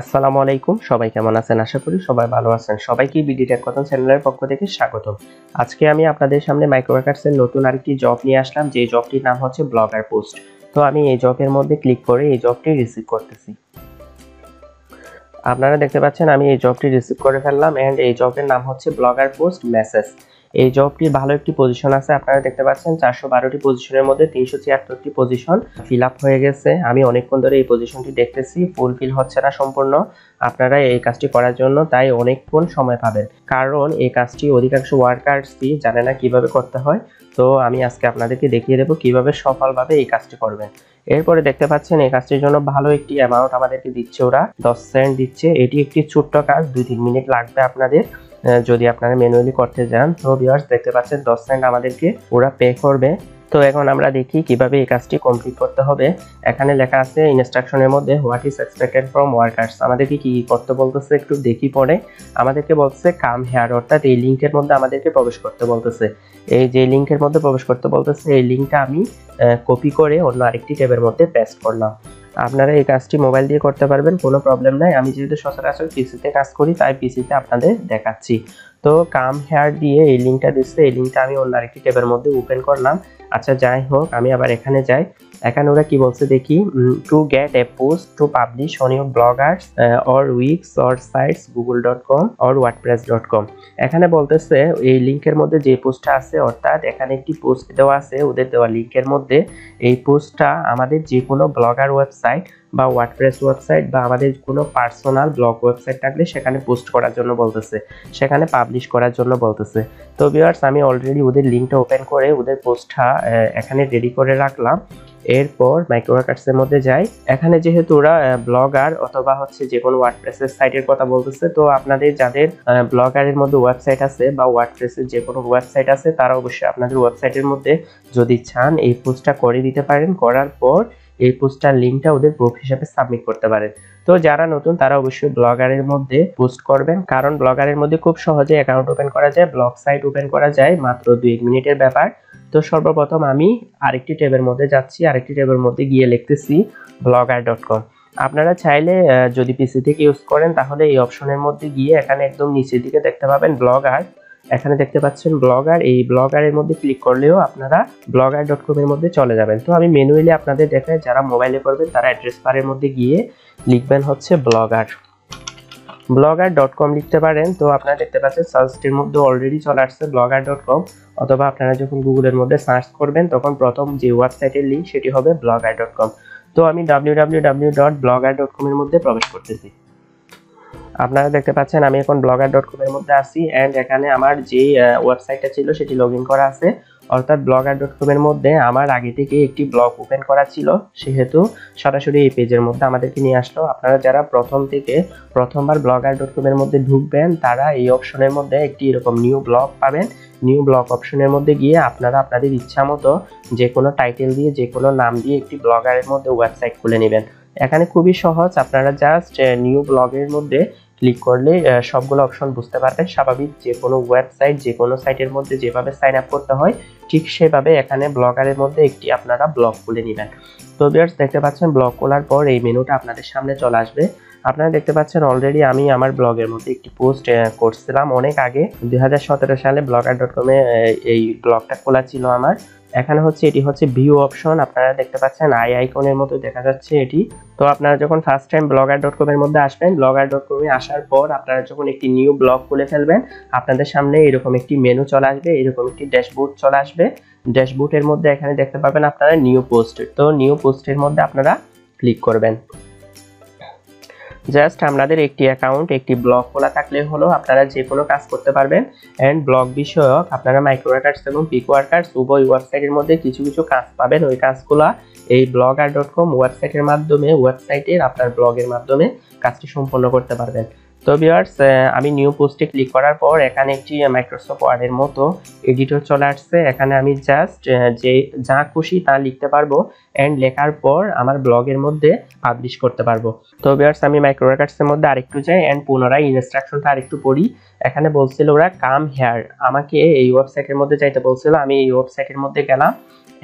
আসসালামু আলাইকুম। সবাই কেমন আছেন? আশা করি সবাই ভালো আছেন। সবাইকে বিডি টেক কথন চ্যানেলের পক্ষ থেকে স্বাগত আজকে আমি আপনাদের সামনে মাইক্রোওয়ার্কার্সের নতুন আরেকটি জব নিয়ে আসলাম যে জবটির নাম হচ্ছে ব্লগার পোস্ট। তো আমি এই জবের মধ্যে ক্লিক করে এই জবটি রিসিভ করতেছি। আপনারা দেখতে পাচ্ছেন, আমি এই জবটি রিসিভ করে ফেললাম এন্ড এই জবের নাম হচ্ছে ব্লগার পোস্ট মেসেজ এই জবটির ভালো একটি পজিশন আছে, আপনারা দেখতে পাচ্ছেন চারশো বারোটি পজিশনের মধ্যে তিনশো ছিয়াত্তরটি পজিশন ফিল আপ হয়ে গেছে। আমি অনেকক্ষণ ধরে এই পজিশনটি দেখতেছি ফুলফিল হচ্ছে না সম্পূর্ণ। আপনারা এই কাজটি করার জন্য তাই অনেকক্ষণ সময় পাবেন। কারণ এই কাজটি অধিকাংশ ওয়ার্কার্সই জানে না কীভাবে করতে হয়। তো আমি আজকে আপনাদেরকে দেখিয়ে দেবো কীভাবে সফলভাবে এই কাজটি করবেন। এরপরে দেখতে পাচ্ছেন, এই কাজটির জন্য ভালো একটি অ্যামাউন্ট আমাদেরকে দিচ্ছে ওরা। দশ সেন্ট দিচ্ছে। এটি একটি ছোট্ট কাজ, দুই তিন মিনিট লাগবে আপনাদের। যদি আপনারা ম্যানুয়ালি করতে যান। তো ভিউয়ার্স দেখতে পাচ্ছেন, দশ সেন্ট আমাদেরকে ওরা পে করবে। তো এখন আমরা দেখি কীভাবে এই কাজটি কমপ্লিট করতে হবে। এখানে লেখা আছে ইনস্ট্রাকশনের মধ্যে what is expected from workers আমাদেরকে কি করতে বলতেছে একটু দেখি পরে। আমাদেরকে বলছে কাম হেয়ার অর্থাৎ এই লিঙ্কের মধ্যে আমাদেরকে প্রবেশ করতে বলতেছে। এই যে লিঙ্কের মধ্যে প্রবেশ করতে বলতেছে, এই লিঙ্কটা আমি কপি করে অন্য আরেকটি ট্যাবের মধ্যে পেস্ট করলাম। আপনারা এই কাজটি মোবাইল দিয়ে করতে পারবেন, কোনো প্রবলেম নাই। আমি যেহেতু সচরাচর পিসিতে কাজ করি, তাই পিসিতে আপনাদের দেখাচ্ছি। তো কাম হেয়ার দিয়ে এই লিঙ্কটা দিচ্ছে, এই লিঙ্কটা আমি অন্য আরেকটি ট্যাবের মধ্যে ওপেন করলাম। আচ্ছা যাই হোক, আমি আবার এখানে যাই। এখানে ওরা কি বলছে দেখি? To get a post to publish on your bloggers or Wix or sites Google dot com or WordPress dot com এখানে বলতেছে, এই লিঙ্কের মধ্যে যে পোস্টটা আছে, অর্থাৎ এখানে একটি পোস্ট দেওয়া আছে, ওদের দেওয়া লিঙ্কের মধ্যে। এই পোস্টটা আমাদের যে কোনো ব্লগার ওয়েবসাইট বা ওয়ার্ডপ্রেস ওয়েবসাইট বা আমাদের কোনো পার্সোনাল ব্লগ ওয়েবসাইট থাকলে সেখানে পোস্ট করার জন্য বলতেছে। সেখানে পাবলিশ করার জন্য বলতেছে। তো ভিউয়ার্স আমি অলরেডি ওদের লিঙ্কটা ওপেন করে, ওদের পোস্টটা এখানে রেডি করে রাখলাম। এরপর মাইক্রোওয়ার্কার্সের মধ্যে যাই। এখানে যেহেতু ওরা ব্লগার অথবা হচ্ছে যে কোনো ওয়ার্ডপ্রেসের সাইটের কথা বলতেছে, তো আপনাদের যাদের ব্লগারের মধ্যে ওয়েবসাইট আছে বা ওয়ার্ডপ্রেসের যে কোনো ওয়েবসাইট আছে, তারা অবশ্যই আপনাদের ওয়েবসাইটের মধ্যে যদি চান, এই পোস্টটা করে দিতে পারেন। করার পর এই পোস্টার লিঙ্কটা ওদের প্রুফ হিসাবে সাবমিট করতে পারেন তো যারা নতুন, তারা অবশ্যই ব্লগারের মধ্যে পোস্ট করবেন। কারণ ব্লগারের মধ্যে খুব সহজে অ্যাকাউন্ট ওপেন করা যায় ব্লগ সাইট ওপেন করা যায় মাত্র দুই এক মিনিটের ব্যাপার। তো সর্বপ্রথম আমি আরেকটি ট্যাবের মধ্যে যাচ্ছি, আরেকটি ট্যাবের মধ্যে গিয়ে লিখতেছি ব্লগার ডট কম আপনারা চাইলে যদি পিসি থেকে ইউজ করেন, তাহলে এই অপশনের মধ্যে গিয়ে এখানে একদম নিচের দিকে দেখতে পাবেন ব্লগার এখানে দেখতে পাচ্ছেন ব্লগার। এই ব্লগারের মধ্যে ক্লিক করলেও আপনারা ব্লগার ডট কমের মধ্যে চলে যাবেন। তো আমি ম্যানুয়ালি আপনাদের দেখাই, যারা মোবাইলে করবেন তারা অ্যাড্রেস বারের মধ্যে গিয়ে লিখবেন হচ্ছে ব্লগার ব্লগার ডট কম লিখতে পারেন। তো আপনারা দেখতে পাচ্ছেন সার্চটির মধ্যে অলরেডি চলে আসছে ব্লগার ডট কম অথবা আপনারা যখন গুগলের মধ্যে সার্চ করবেন, তখন প্রথম যে ওয়েবসাইটের লিঙ্ক সেটি হবে ব্লগার ডট কম তো আমি W W W dot blogger dot কমের মধ্যে প্রবেশ করতেছি। আপনারা দেখতে পাচ্ছেন, আমি এখন ব্লগার ডট কম এর মধ্যে আছি অ্যান্ড এখানে আমার যে ওয়েবসাইটটা ছিল সেটি লগ করা আছে। অর্থাৎ ব্লগার ডট কম এর মধ্যে আমার আগে থেকে একটি ব্লগ ওপেন করা ছিল, সেহেতু সরাসরি এই পেজের মধ্যে আমাদেরকে নিয়ে আসলো। আপনারা যারা প্রথম থেকে প্রথমবার ব্লগার ডট কম এর মধ্যে ঢুকবেন, তারা এই অপশনের মধ্যে একটি এরকম নিউ ব্লগ পাবেন। নিউ ব্লগ অপশনের মধ্যে গিয়ে আপনারা আপনাদের ইচ্ছা মতো যে কোনো টাইটেল দিয়ে যে কোনো নাম দিয়ে একটি ব্লগারের মধ্যে ওয়েবসাইট খুলে নেবেন। এখানে খুবই সহজ, আপনারা জাস্ট নিউ ব্লগের মধ্যে ক্লিক করলে সবগুলো অপশন বুঝতে পারবেন। স্বাভাবিক যে কোনো ওয়েবসাইট যে কোনো সাইটের মধ্যে যেভাবে সাইন আপ করতে হয়, ঠিক সেভাবে এখানে ব্লগারের মধ্যে একটি আপনারা ব্লগ খুলে নেবেন। তো বিয়ার্স দেখতে পাচ্ছেন ব্লগ খোলার পর এই মেনুটা আপনাদের সামনে চলে আসবে। আপনারা দেখতে পাচ্ছেন অলরেডি আমি আমার ব্লগের মধ্যে একটি পোস্ট করছিলাম অনেক আগে। দু হাজার সতেরো সালে ব্লগার ডট কমে এই ব্লগটা খোলা ছিল আমার। এখানে হচ্ছে, এটি হচ্ছে ভিউ অপশন আপনারা দেখতে পাচ্ছেন আই আইকনের মতো দেখা যাচ্ছে এটি। তো আপনারা যখন first time blogger dot com এর মধ্যে আসবেন ব্লগার ডট কমে আসার পর আপনারা যখন একটি নিউ ব্লগ খুলে ফেলবেন, আপনাদের সামনে এরকম একটি মেনু চলে আসবে, এরকম একটি ড্যাশবোর্ড চলে আসবে। ড্যাশবোর্ডের মধ্যে এখানে দেখতে পাবেন আপনারা নিউ পোস্ট তো নিউ পোস্টের মধ্যে আপনারা ক্লিক করবেন। জাস্ট আপনাদের একটি অ্যাকাউন্ট একটি ব্লগ খোলা থাকলে হলো আপনারা যে কোনো কাজ করতে পারবেন। অ্যান্ড ব্লগ বিষয়ক আপনারা মাইক্রো ওয়ার্কার্স এবং পিক ওয়ার্কার্স উভয় ওয়েবসাইটের মধ্যে কিছু কিছু কাজ পাবেন। ওই কাজগুলা এই ব্লগার ডট কম ওয়েবসাইটের মাধ্যমে ওয়েবসাইটের আপনার ব্লগের মাধ্যমে কাজটি সম্পন্ন করতে পারবেন। তো ভিউয়ার্স আমি নিউ পোস্টে ক্লিক করার পর এখানে একটি মাইক্রোসফট ওয়ার্ডের মতো এডিটর চলে আসছে। এখানে আমি জাস্ট যে যা খুশি তা লিখতে পারব অ্যান্ড লেখার পর আমার ব্লগের মধ্যে পাবলিশ করতে পারব। তো ভিউয়ার্স আমি মাইক্রোওয়ার্কার্সের মধ্যে আরেকটু যাই অ্যান্ড পুনরায় ইনস্ট্রাকশনটা আরেকটু পড়ি। এখানে বলছিল ওরা কাম হেয়ার আমাকে এই ওয়েবসাইটের মধ্যে যাইতে বলছিল। আমি এই ওয়েবসাইটের মধ্যে গেলাম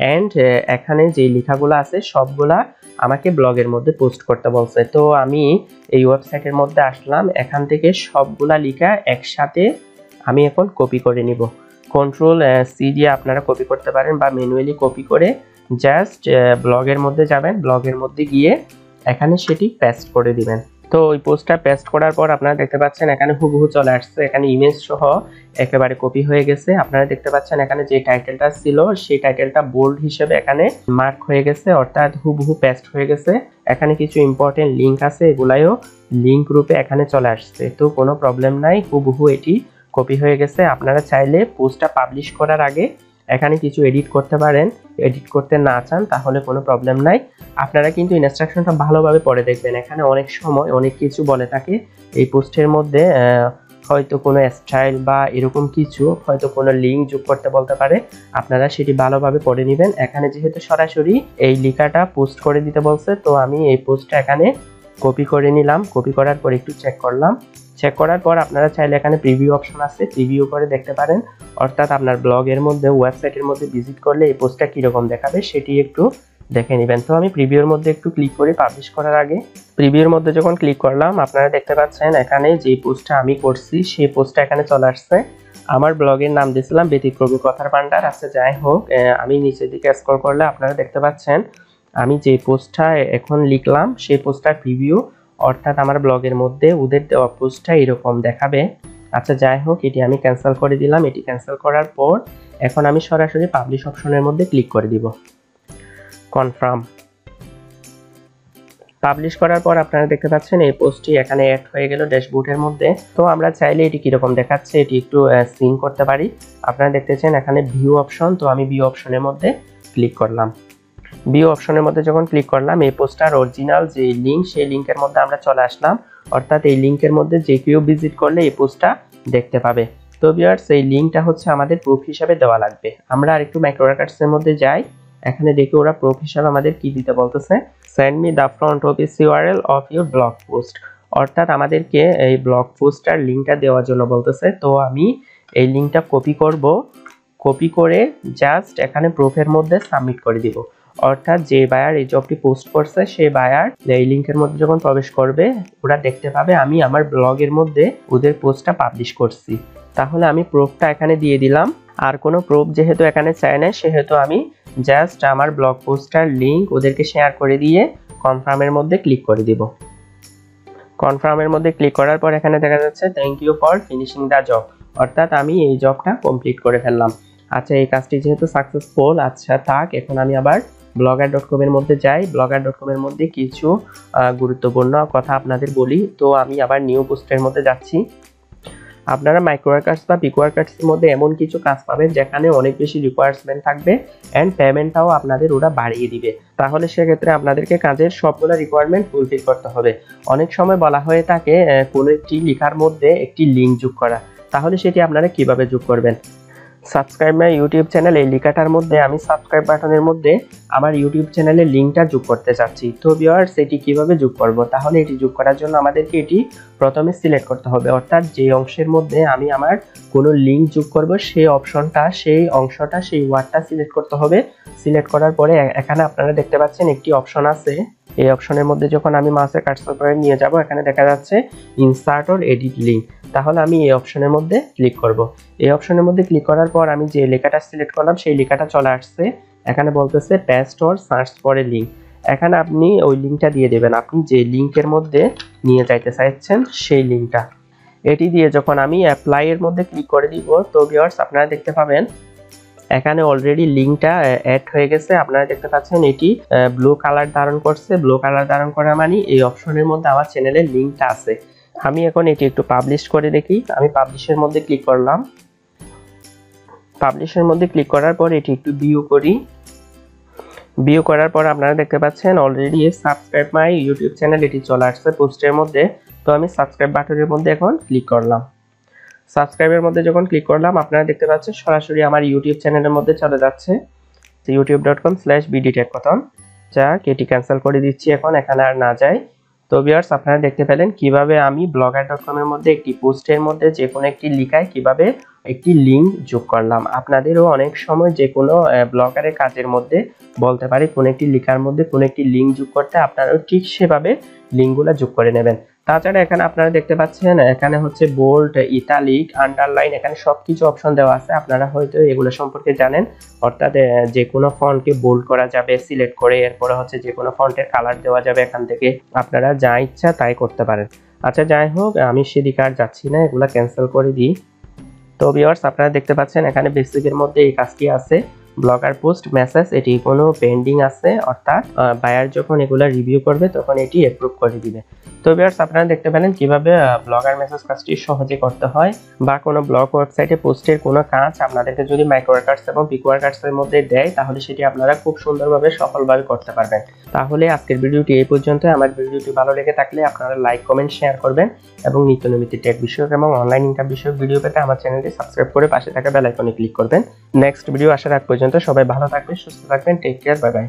অ্যান্ড এখানে যে লেখাগুলো আছে সবগুলা আমাকে ব্লগের মধ্যে পোস্ট করতে বলছে। তো আমি এই ওয়েবসাইটের মধ্যে আসলাম, এখান থেকে সবগুলা লিখা একসাথে আমি এখন কপি করে নিব। কন্ট্রোল সি দিয়ে আপনারা কপি করতে পারেন বা ম্যানুয়ালি কপি করে জাস্ট ব্লগের মধ্যে যাবেন ব্লগের মধ্যে গিয়ে এখানে সেটি পেস্ট করে দিবেন। তো ওই পোস্টটা পেস্ট করার পর আপনারা দেখতে পাচ্ছেন এখানে হুবহু চলে আসছে। এখানে ইমেজ সহ একেবারে কপি হয়ে গেছে। আপনারা দেখতে পাচ্ছেন এখানে যে টাইটেলটা ছিল, সেই টাইটেলটা বোল্ড হিসেবে এখানে মার্ক হয়ে গেছে। অর্থাৎ হুবহু পেস্ট হয়ে গেছে। এখানে কিছু ইম্পর্টেন্ট লিঙ্ক আছে, এগুলাইও লিঙ্ক রূপে এখানে চলে আসছে। তো কোনো প্রবলেম নাই, হুবহু এটি কপি হয়ে গেছে। আপনারা চাইলে পোস্টটা পাবলিশ করার আগে এখানে কিছু এডিট করতে পারেন। এডিট করতে না চান তাহলে কোনো প্রবলেম নাই। আপনারা কিন্তু ইনস্ট্রাকশনটা ভালোভাবে পড়ে দেখবেন। এখানে অনেক সময় অনেক কিছু বলে থাকে। এই পোস্টের মধ্যে হয়তো কোনো স্টাইল বা এরকম কিছু, হয়তো কোনো লিঙ্ক যোগ করতে বলতে পারে। আপনারা সেটি ভালোভাবে পড়ে নেবেন। এখানে যেহেতু সরাসরি এই লিখাটা পোস্ট করে দিতে বলছে, তো আমি এই পোস্টটা এখানে কপি করে নিলাম। কপি করার পর একটু চেক করলাম। চেক করার পর আপনারা চাইলে এখানে প্রিভিউ অপশন আছে প্রিভিউ করে দেখতে পারেন। অর্থাৎ আপনার ব্লগের মধ্যে ওয়েবসাইটের মধ্যে ভিজিট করলে এই পোস্টটা কীরকম দেখাবে সেটি একটু দেখে নেবেন। তো আমি প্রিভিউর মধ্যে একটু ক্লিক করে পাবলিশ করার আগে প্রিভিউর মধ্যে যখন ক্লিক করলাম, আপনারা দেখতে পাচ্ছেন এখানে যে পোস্টটা আমি করছি, সেই পোস্টটা এখানে চলে আসছে। আমার ব্লগের নাম দিয়েছিলাম ব্যতিক্রমী কথার ভান্ডার। আছে যাই হোক আমি নিচের দিকে স্ক্রল করলে আপনারা দেখতে পাচ্ছেন, আমি যে পোস্টটা এখন লিখলাম, সেই পোস্টটার প্রিভিউ অর্থাৎ আমার ব্লগের মধ্যে ওদের দেওয়া পোস্টটা এরকম দেখাবে। আচ্ছা যাই হোক, এটি আমি ক্যান্সেল করে দিলাম। এটি ক্যান্সেল করার পর এখন আমি সরাসরি পাবলিশ অপশনের মধ্যে ক্লিক করে দিব। কনফার্ম পাবলিশ করার পর আপনারা দেখতে পাচ্ছেন এই পোস্টটি এখানে অ্যাড হয়ে গেল ড্যাশবোর্ডের মধ্যে। তো আমরা চাইলে এটি কীরকম দেখাচ্ছে, এটি একটু সিং করতে পারি। আপনারা দেখতেছেন এখানে ভিউ অপশন তো আমি ভিউ অপশনের মধ্যে ক্লিক করলাম। ভিউ অপশনের মধ্যে যখন ক্লিক করলাম, এই পোস্টার অরিজিনাল যে লিঙ্ক সেই লিঙ্কের মধ্যে আমরা চলে আসলাম। অর্থাৎ এই লিঙ্কের মধ্যে যে কেউ ভিজিট করলে এই পোস্টটা দেখতে পাবে। তো ভিউয়ার্স এই লিঙ্কটা হচ্ছে আমাদের প্রুফ হিসাবে দেওয়া লাগবে। আমরা আরেকটু মাইক্রোরাকার্সের মধ্যে যাই। এখানে দেখি ওরা প্রুফ হিসাবে আমাদের কি দিতে বলতেছে। Send me the front of office URL of your blog post অর্থাৎ আমাদেরকে এই ব্লগ পোস্টার লিঙ্কটা দেওয়ার জন্য বলতেছে। তো আমি এই লিঙ্কটা কপি করব। কপি করে জাস্ট এখানে প্রুফের মধ্যে সাবমিট করে দিব। অর্থাৎ যে বায়ার এই জবটি পোস্ট করছে সেই বায়ার এই লিঙ্কের মধ্যে যখন প্রবেশ করবে, ওরা দেখতে পাবে আমি আমার ব্লগের মধ্যে ওদের পোস্টটা পাবলিশ করছি। তাহলে আমি প্রুফটা এখানে দিয়ে দিলাম। আর কোনো প্রুফ যেহেতু এখানে চাই না, সেহেতু আমি জাস্ট আমার ব্লগ পোস্টার লিঙ্ক ওদেরকে শেয়ার করে দিয়ে কনফার্মের মধ্যে ক্লিক করে দিব। কনফার্মের মধ্যে ক্লিক করার পর এখানে দেখা যাচ্ছে thank you for finishing the job অর্থাৎ আমি এই জবটা কমপ্লিট করে ফেললাম। আচ্ছা এই কাজটি যেহেতু সাকসেসফুল আচ্ছা থাক, এখন আমি আবার ব্লগার ডট কমের মধ্যে যাই। ব্লগার ডট কমের মধ্যে কিছু গুরুত্বপূর্ণ কথা আপনাদের বলি। তো আমি আবার নিউ পোস্টের মধ্যে যাচ্ছি। আপনারা মাইক্রোওয়ার্কার্স বা পিকওয়ার্কার্সের মধ্যে এমন কিছু কাজ পাবেন যেখানে অনেক বেশি রিকোয়ারমেন্ট থাকবে অ্যান্ড পেমেন্টটাও আপনাদের ওরা বাড়িয়ে দিবে। তাহলে সেক্ষেত্রে আপনাদেরকে কাজের সবগুলো রিকোয়ারমেন্ট ফুলফিল করতে হবে। অনেক সময় বলা হয়ে থাকে কোনো একটি লেখার মধ্যে একটি লিঙ্ক যোগ করা। তাহলে সেটি আপনারা কীভাবে যোগ করবেন? সাবস্ক্রাইব মাই ইউটিউব চ্যানেল এই লেখাটার মধ্যে, আমি সাবস্ক্রাইব বাটনের মধ্যে আমার ইউটিউব চ্যানেলের লিঙ্কটা যোগ করতে চাচ্ছি। তো ভিওয়ার্স এটি কীভাবে যোগ করব? তাহলে এটি যোগ করার জন্য আমাদেরকে এটি প্রথমে সিলেক্ট করতে হবে। অর্থাৎ যে অংশের মধ্যে আমি আমার কোনো লিঙ্ক যোগ করব, সেই অপশনটা সেই অংশটা, সেই ওয়ার্ডটা সিলেক্ট করতে হবে। সিলেক্ট করার পরে এখানে আপনারা দেখতে পাচ্ছেন একটি অপশন আছে। এই অপশনের মধ্যে যখন আমি মাসে কাটসার করে নিয়ে যাব, এখানে দেখা যাচ্ছে ইনসার্ট অর এডিট লিঙ্ক তাহলে আমি এই অপশনের মধ্যে ক্লিক করব। এই অপশনের মধ্যে ক্লিক করার পর আমি যে লেখাটা সিলেক্ট করলাম, সেই লেখাটা চলে আসছে। এখানে বলতেছে পেস্ট অর সার্চ ফরে লিঙ্ক এখানে আপনি ওই লিঙ্কটা দিয়ে দেবেন। আপনি যে লিঙ্কের মধ্যে নিয়ে যাইতে চাইছেন, সেই লিঙ্কটা এটি দিয়ে যখন আমি অ্যাপ্লাই এর মধ্যে ক্লিক করে দিব, তো ভিউয়ার্স আপনারা দেখতে পাবেন, এখানে অলরেডি লিঙ্কটা অ্যাড হয়ে গেছে। আপনারা দেখতে পাচ্ছেন এটি ব্লু কালার ধারণ করছে। ব্লু কালার ধারণ করা মানে এই অপশনের মধ্যে আমার চ্যানেলের লিঙ্কটা আছে। আমি এখন এটি একটু পাবলিশ করে দেখি। আমি পাবলিশের মধ্যে ক্লিক করলাম। পাবলিশের মধ্যে ক্লিক করার পর এটি একটু ভিউ করি। ভিউ করার পর আপনারা দেখতে পাচ্ছেন already subscribe my YouTube channel এটি চলে আসছে পোস্টের মধ্যে। তো আমি সাবস্ক্রাইব বাটনের মধ্যে এখন ক্লিক করলাম। সাবস্ক্রাইবের মধ্যে যখন ক্লিক করলাম, আপনারা দেখতে পাচ্ছেন সরাসরি আমার ইউটিউব চ্যানেলের মধ্যে চলে যাচ্ছে। YouTube dot com slash BD টেককথন যা এটি ক্যান্সেল করে দিচ্ছি এখন, এখানে আর না যায়। তো ভিউয়ার্স আপনারা দেখতে পেলেন কীভাবে আমি ব্লগার ডট কমের মধ্যে একটি পোস্টের মধ্যে যে কোনো একটি লিখায় কীভাবে একটি লিঙ্ক যোগ করলাম। আপনাদেরও অনেক সময় যে কোনো ব্লগারের কাজের মধ্যে বলতে পারি, কোনো একটি লিখার মধ্যে কোনো একটি লিঙ্ক যোগ করতে আপনারাও ঠিক সেভাবে লিঙ্কগুলো যোগ করে নেবেন। তাছাড়া এখানে আপনারা দেখতে পাচ্ছেন, এখানে হচ্ছে বোল্ড ইতালিক আন্ডারলাইন এখানে সবকিছু অপশন দেওয়া আছে। আপনারা হয়তো এগুলো সম্পর্কে জানেন। অর্থাৎ যে কোনো ফন্টকে বোল্ড করা যাবে সিলেক্ট করে এরপরে হচ্ছে যে কোনো ফন্টের কালার দেওয়া যাবে এখান থেকে। আপনারা যা ইচ্ছা তাই করতে পারেন। আচ্ছা যাই হোক, আমি সেদিকে আর যাচ্ছি না, এগুলো ক্যান্সেল করে দিই। তো ভিউয়ার্স আপনারা দেখতে পাচ্ছেন, এখানে বেসিকের মধ্যে এই কাজটি আছে। ব্লগার পোস্ট, মেসেজ, এটি কোনো পেন্ডিং আছে, অর্থাৎ বায়ার যখন এগুলো রিভিউ করবে, তখন এটি অ্যাপ্রুভ করে দিবে। তো ভিউয়ার্স আপনারা দেখতে পেলেন কীভাবে ব্লগার মেসেজ কাজটি সহজে করতে হয়, বা কোনো ব্লগ ওয়েবসাইটে পোস্টের কোনো কাজ আপনাদেরকে যদি মাইক্রো ওয়ার্কার্স এবং পিক ওয়ার্কার্সের মধ্যে দেয়, তাহলে সেটি আপনারা খুব সুন্দরভাবে সফলভাবে করতে পারবেন। তাহলে আজকের ভিডিওটি এই পর্যন্ত আমার ভিডিওটি ভালো লেগে থাকলে আপনারা লাইক কমেন্ট শেয়ার করবেন এবং নিত্য নৈমিত্তিক টেক বিষয়ক এবং অনলাইন ইনকাম বিষয়ক ভিডিও পেতে আমার চ্যানেলটি সাবস্ক্রাইব করে পাশে থাকা বেল আইকনে ক্লিক করবেন। নেক্সট ভিডিও আসার আগ পর্যন্ত সবাই ভালো থাকবেন সুস্থ থাকবেন টেক কেয়ার বাই বাই